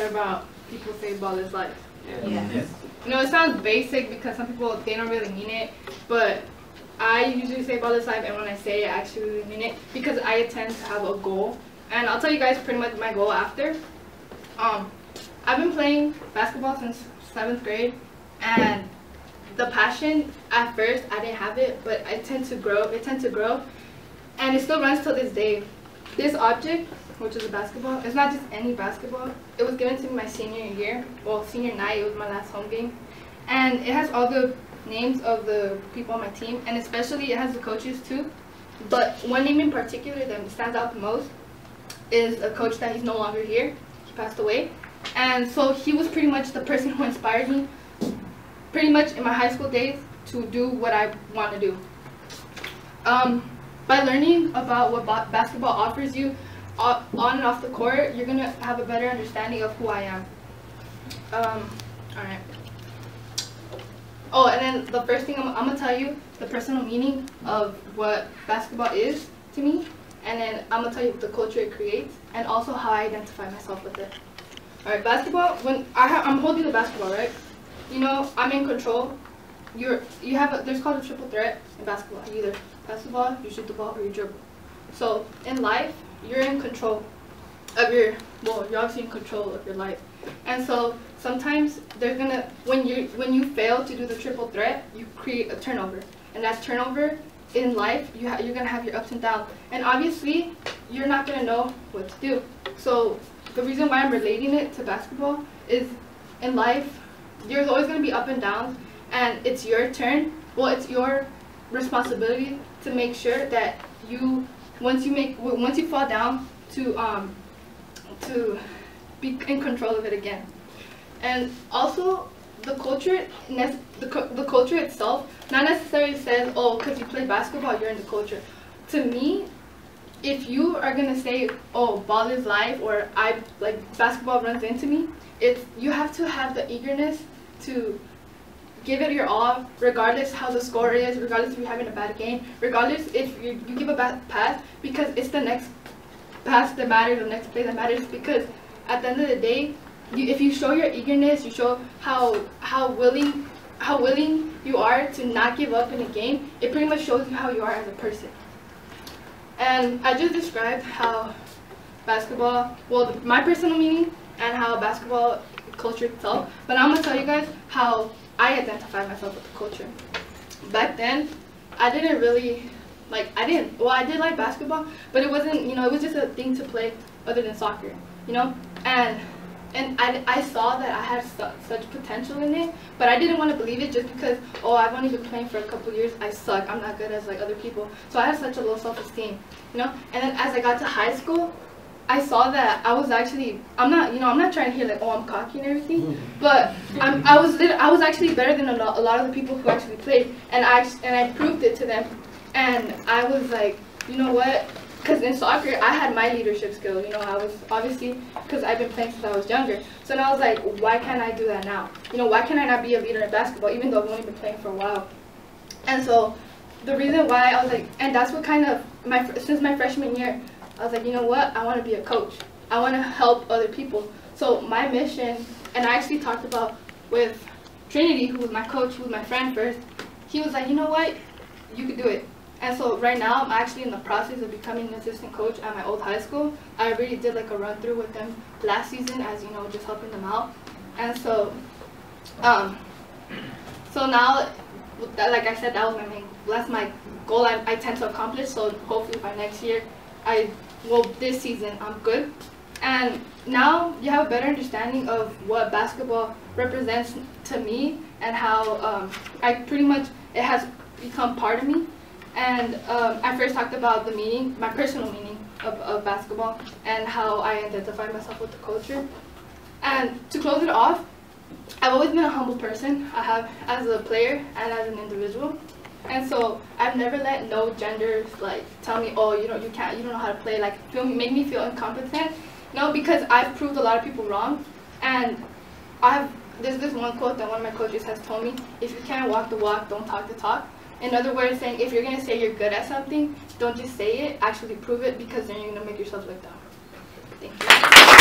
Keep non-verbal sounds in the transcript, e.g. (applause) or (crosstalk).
heard about people say ball is life. Yes. You know, it sounds basic because some people they don't really mean it, but I usually say ball is life, and when I say it, I actually really mean it because I tend to have a goal, and I'll tell you guys pretty much my goal after. Um, I've been playing basketball since seventh grade, and the passion at first I didn't have it, but I tend to grow. It tend to grow, and it still runs till this day. This object, which is a basketball, it's not just any basketball. It was given to me my senior year, well senior night. It was my last home game, and it has all the names of the people on my team, and especially it has the coaches too. But one name in particular that stands out the most is a coach that he's no longer here. He passed away, and so he was pretty much the person (laughs) who inspired me, pretty much in my high school days, to do what I want to do. Um, by learning about what ba basketball offers you on and off the court, you're gonna have a better understanding of who I am. Um, all right. Oh, and then the first thing I'm, I'm gonna tell you the personal meaning of what basketball is to me, and then I'm gonna tell you the culture it creates, and also how I identify myself with it. All right, basketball. When I ha I'm holding the basketball, right? You know, I'm in control. You're you have a, there's called a triple threat in basketball. You either pass the ball, you shoot the ball, or you dribble. So in life, you're in control of your well, you're obviously in control of your life. And so sometimes they're gonna when you when you fail to do the triple threat, you create a turnover, and that turnover in life you you're gonna have your ups and downs, and obviously you're not gonna know what to do. So the reason why I'm relating it to basketball is in life there's always gonna be up and downs, and it's your turn. Well, it's your responsibility to make sure that you once you make once you fall down to um to be in control of it again. And also, the culture, the, the culture itself, not necessarily says, oh, because you play basketball, you're in the culture. To me, if you are gonna say, oh, ball is life, or I like basketball runs into me, it's you have to have the eagerness to give it your all, regardless how the score is, regardless if you're having a bad game, regardless if you, you give a bad pass, because it's the next pass that matters, the next play that matters, because at the end of the day, you, if you show your eagerness, you show how how willing how willing you are to not give up in a game, it pretty much shows you how you are as a person. And I just described how basketball, well, my personal meaning and how basketball culture itself, but I'm gonna tell you guys how I identify myself with the culture. Back then, I didn't really like I didn't well I did like basketball, but it wasn't you know it was just a thing to play other than soccer, you know, and and I, I saw that I had su such potential in it, but I didn't want to believe it just because, oh, I've only been playing for a couple years, I suck, I'm not good as like other people. So I had such a low self-esteem, you know? And then as I got to high school, I saw that I was actually, I'm not, you know, I'm not trying to hear like, oh, I'm cocky and everything, mm-hmm. but I'm, I was, I was actually better than a lot, a lot of the people who actually played, and I, and I proved it to them, and I was like, you know what, because in soccer, I had my leadership skill. You know, I was obviously, because I've been playing since I was younger. So now I was like, why can't I do that now? You know, why can't I not be a leader in basketball, even though I've only been playing for a while? And so the reason why I was like, and that's what kind of, my since my freshman year, I was like, you know what? I want to be a coach. I want to help other people. So my mission, and I actually talked about with Trinity, who was my coach, who was my friend first, he was like, you know what? You could do it. And so right now I'm actually in the process of becoming an assistant coach at my old high school. I already did like a run through with them last season as you know just helping them out. And so um so now like I said that was my main that's my goal I, I tend to accomplish so hopefully by next year I well this season I'm good. And now you have a better understanding of what basketball represents to me and how um, I pretty much it has become part of me and um, I first talked about the meaning, my personal meaning of, of basketball and how I identify myself with the culture. And to close it off, I've always been a humble person. I have as a player and as an individual. And so I've never let no genders like tell me, oh, you know, you can't, you don't know how to play, like feel, make me feel incompetent. No, because I've proved a lot of people wrong. And I've, there's this one quote that one of my coaches has told me, if you can't walk the walk, don't talk the talk. In other words, saying if you're going to say you're good at something, don't just say it, actually prove it because then you're to make yourself look dumb. Thank you.